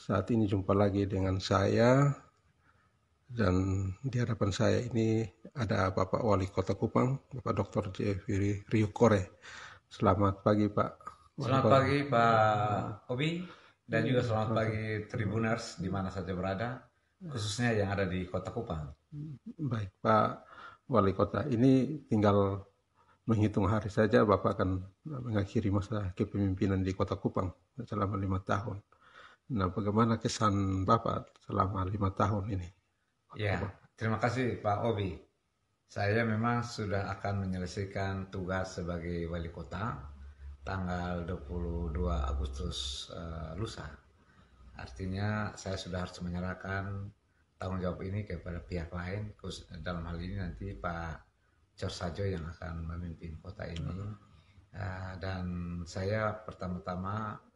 Saat ini jumpa lagi dengan saya dan di hadapan saya ini ada Bapak Wali Kota Kupang, Bapak Dr. Jeffrey Ryukore. Selamat pagi Pak. Selamat pagi Pak Obi dan juga selamat pagi Tribuners di mana saja berada, khususnya yang ada di Kota Kupang. Baik Pak Wali Kota, ini tinggal menghitung hari saja Bapak akan mengakhiri masa kepemimpinan di Kota Kupang selama lima tahun. Nah, bagaimana kesan Bapak selama lima tahun ini? Ya, terima kasih Pak Obi. Saya memang sudah akan menyelesaikan tugas sebagai wali kota tanggal 22 Agustus uh, lusa. Artinya saya sudah harus menyerahkan tanggung jawab ini kepada pihak lain. Dalam hal ini nanti Pak Cor Sajo yang akan memimpin kota ini. Uh, dan saya pertama-tama